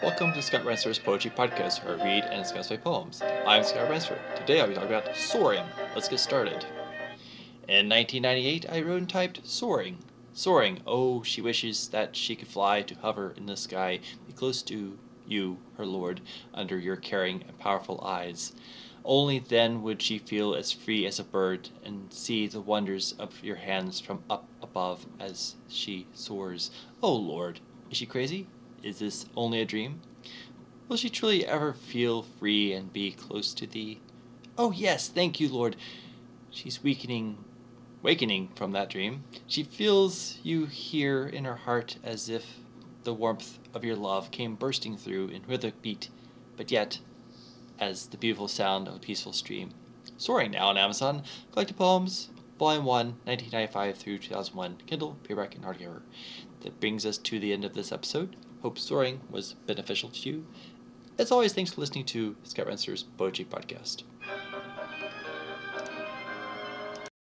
Welcome to Scott Ransopher's Poetry Podcast, where I read and discuss my poems. I'm Scott Ransopher. Today I'll be talking about soaring. Let's get started. In 1998, I wrote and typed soaring. Soaring, oh, she wishes that she could fly to hover in the sky, be close to you, her lord, under your caring and powerful eyes. Only then would she feel as free as a bird and see the wonders of your hands from up above as she soars. Oh Lord, is she crazy? Is this only a dream? Will she truly ever feel free and be close to thee? Oh yes, thank you, Lord. She's weakening, wakening from that dream. She feels you here in her heart as if the warmth of your love came bursting through in rhythmic beat, but yet as the beautiful sound of a peaceful stream. Soaring now on Amazon, collected poems, Volume 1, 1995 through 2001, Kindle, paperback, and hardcover. That brings us to the end of this episode. Hope soaring was beneficial to you. As always, thanks for listening to Scott Ransopher's Poetry Podcast.